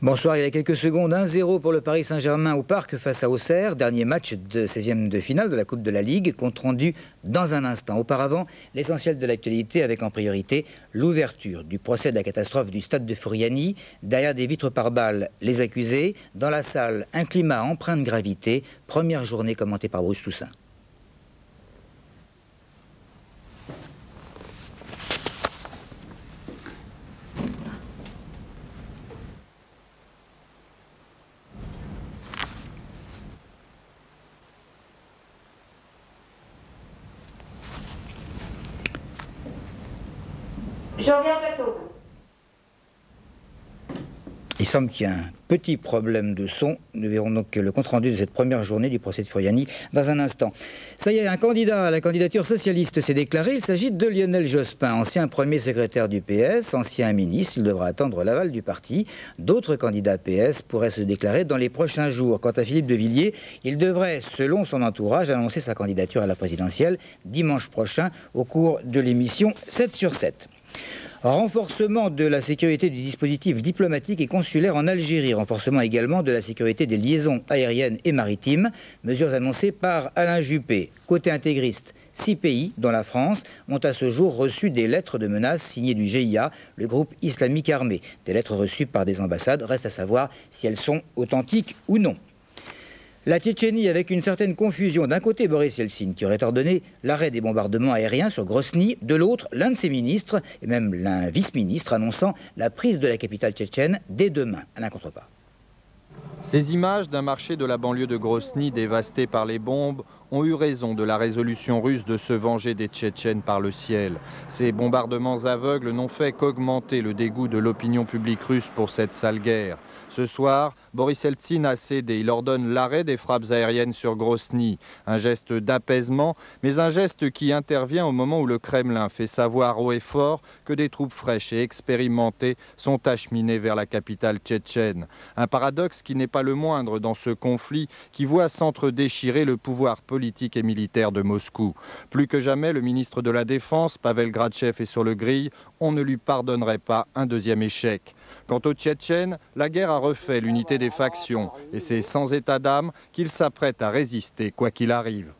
Bonsoir, il y a quelques secondes, 1-0 pour le Paris Saint-Germain au Parc face à Auxerre, dernier match de 16e de finale de la Coupe de la Ligue, compte rendu dans un instant. Auparavant, l'essentiel de l'actualité avec en priorité l'ouverture du procès de la catastrophe du stade de Furiani, derrière des vitres par balles, les accusés, dans la salle, un climat empreint de gravité, première journée commentée par Bruce Toussaint. Je reviens bientôt. Il semble qu'il y a un petit problème de son. Nous verrons donc le compte-rendu de cette première journée du procès de Furiani dans un instant. Ça y est, un candidat à la candidature socialiste s'est déclaré. Il s'agit de Lionel Jospin, ancien premier secrétaire du PS, ancien ministre. Il devra attendre l'aval du parti. D'autres candidats PS pourraient se déclarer dans les prochains jours. Quant à Philippe de Villiers, il devrait, selon son entourage, annoncer sa candidature à la présidentielle dimanche prochain au cours de l'émission 7 sur 7. Renforcement de la sécurité du dispositif diplomatique et consulaire en Algérie. Renforcement également de la sécurité des liaisons aériennes et maritimes. Mesures annoncées par Alain Juppé. Côté intégriste, Six pays, dont la France, ont à ce jour reçu des lettres de menaces signées du GIA, le groupe islamique armé. Des lettres reçues par des ambassades. Reste à savoir si elles sont authentiques ou non. La Tchétchénie avec une certaine confusion. D'un côté, Boris Yeltsin qui aurait ordonné l'arrêt des bombardements aériens sur Grosny. De l'autre, l'un de ses ministres, et même l'un vice-ministre, annonçant la prise de la capitale tchétchène dès demain. Alain. Ces images d'un marché de la banlieue de Grosny dévasté par les bombes ont eu raison de la résolution russe de se venger des Tchétchènes par le ciel. Ces bombardements aveugles n'ont fait qu'augmenter le dégoût de l'opinion publique russe pour cette sale guerre. Ce soir, Boris Eltsine a cédé. Il ordonne l'arrêt des frappes aériennes sur Grosny. Un geste d'apaisement, mais un geste qui intervient au moment où le Kremlin fait savoir haut et fort que des troupes fraîches et expérimentées sont acheminées vers la capitale tchétchène. Un paradoxe qui n'est pas le moindre dans ce conflit qui voit s'entre-déchirer le pouvoir politique et militaire de Moscou. Plus que jamais, le ministre de la Défense, Pavel Gratchev, est sur le grill. On ne lui pardonnerait pas un deuxième échec. Quant aux Tchétchènes, la guerre a refait l'unité des factions et c'est sans état d'âme qu'ils s'apprêtent à résister quoi qu'il arrive.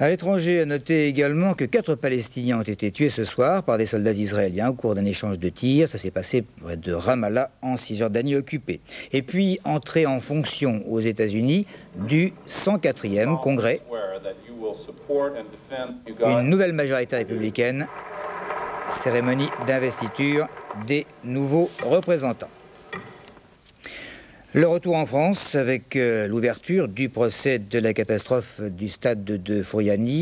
À l'étranger, à noter également que quatre Palestiniens ont été tués ce soir par des soldats israéliens au cours d'un échange de tirs. Ça s'est passé près de Ramallah en Cisjordanie occupée. Et puis, entrée en fonction aux États-Unis du 104e congrès. Une nouvelle majorité républicaine cérémonie d'investiture des nouveaux représentants. Le retour en France avec euh, l'ouverture du procès de la catastrophe du stade de, de.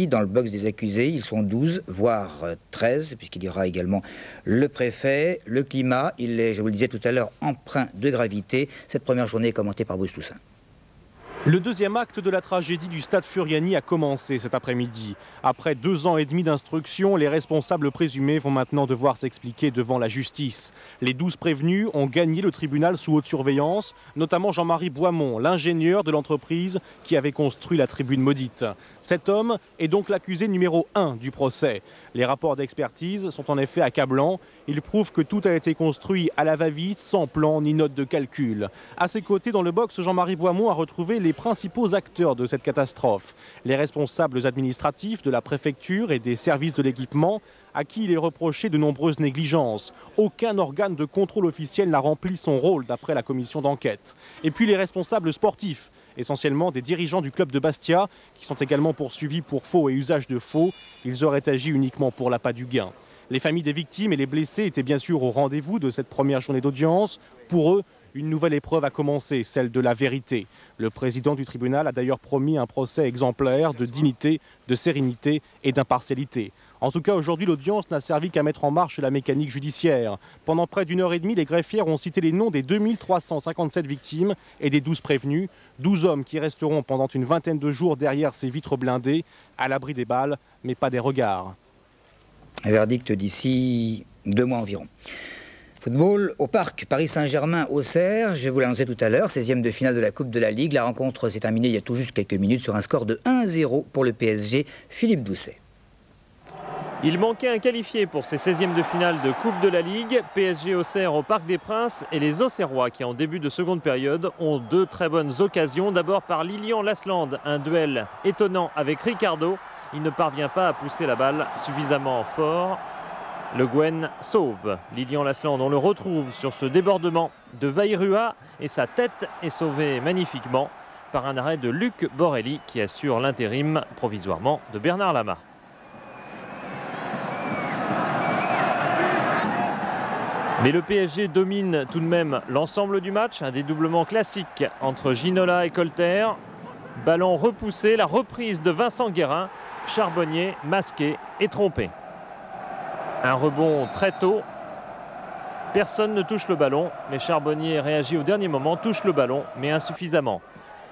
Dans le box des accusés, ils sont 12, voire 13, euh, puisqu'il y aura également le préfet. Le climat, il est, je vous le disais tout à l'heure, empreint de gravité. Cette première journée est commentée par Bruce Toussaint. Le deuxième acte de la tragédie du stade Furiani a commencé cet après-midi. Après deux ans et demi d'instruction, les responsables présumés vont maintenant devoir s'expliquer devant la justice. Les douze prévenus ont gagné le tribunal sous haute surveillance, notamment Jean-Marie Boimont, l'ingénieur de l'entreprise qui avait construit la tribune maudite. Cet homme est donc l'accusé numéro un du procès. Les rapports d'expertise sont en effet accablants. Ils prouvent que tout a été construit à la va-vite, sans plan ni note de calcul. À ses côtés, dans le box, Jean-Marie Boimont a retrouvé les principaux acteurs de cette catastrophe. Les responsables administratifs de la préfecture et des services de l'équipement, à qui il est reproché de nombreuses négligences. Aucun organe de contrôle officiel n'a rempli son rôle d'après la commission d'enquête. Et puis les responsables sportifs, essentiellement des dirigeants du club de Bastia, qui sont également poursuivis pour faux et usage de faux. Ils auraient agi uniquement pour l'appât du gain. Les familles des victimes et les blessés étaient bien sûr au rendez-vous de cette première journée d'audience. Pour eux, une nouvelle épreuve a commencé, celle de la vérité. Le président du tribunal a d'ailleurs promis un procès exemplaire de dignité, de sérénité et d'impartialité. En tout cas, aujourd'hui, l'audience n'a servi qu'à mettre en marche la mécanique judiciaire. Pendant près d'une heure et demie, les greffières ont cité les noms des 2357 victimes et des 12 prévenus. 12 hommes qui resteront pendant une vingtaine de jours derrière ces vitres blindées, à l'abri des balles, mais pas des regards. verdict d'ici deux mois environ. Football au parc Paris Saint-Germain Auxerre, je vous annoncé tout à l'heure, 16e de finale de la Coupe de la Ligue. La rencontre s'est terminée il y a tout juste quelques minutes sur un score de 1-0 pour le PSG. Philippe Doucet. Il manquait un qualifié pour ces 16e de finale de Coupe de la Ligue. PSG Auxerre au Parc des Princes et les Auxerrois qui en début de seconde période ont deux très bonnes occasions. D'abord par Lilian Lasland, un duel étonnant avec Ricardo. Il ne parvient pas à pousser la balle suffisamment fort. Le Gwen sauve. Lilian Lasland, on le retrouve sur ce débordement de Vairua et sa tête est sauvée magnifiquement par un arrêt de Luc Borelli qui assure l'intérim provisoirement de Bernard Lama. Mais le PSG domine tout de même l'ensemble du match. Un dédoublement classique entre Ginola et Colter. Ballon repoussé, la reprise de Vincent Guérin. Charbonnier masqué et trompé. Un rebond très tôt. Personne ne touche le ballon, mais Charbonnier réagit au dernier moment, touche le ballon, mais insuffisamment.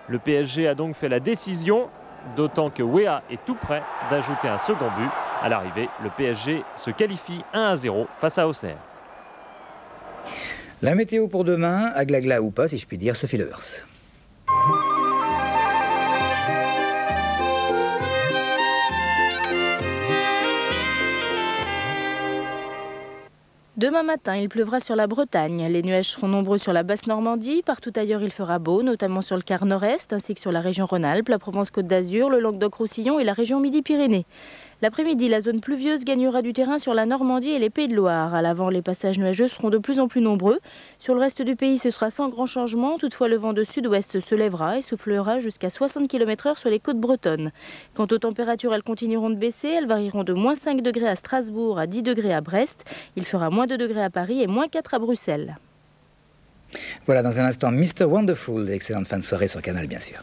Le PSG a donc fait la décision, d'autant que Wea est tout prêt d'ajouter un second but. À l'arrivée, le PSG se qualifie 1 à 0 face à Auxerre. La météo pour demain, à glagla ou pas, si je puis dire, Sophie Levers. Demain matin, il pleuvra sur la Bretagne. Les nuages seront nombreux sur la basse Normandie. Partout ailleurs, il fera beau, notamment sur le quart nord-est, ainsi que sur la région Rhône-Alpes, la Provence-Côte d'Azur, le Languedoc-Roussillon et la région Midi-Pyrénées. L'après-midi, la zone pluvieuse gagnera du terrain sur la Normandie et les Pays de Loire. À l'avant, les passages nuageux seront de plus en plus nombreux. Sur le reste du pays, ce sera sans grand changement. Toutefois, le vent de sud-ouest se lèvera et soufflera jusqu'à 60 km/h sur les côtes bretonnes. Quant aux températures, elles continueront de baisser. Elles varieront de moins 5 degrés à Strasbourg à 10 degrés à Brest. Il fera moins 2 degrés à Paris et moins 4 à Bruxelles. Voilà, dans un instant, Mr. Wonderful. Excellente fin de soirée sur Canal, bien sûr.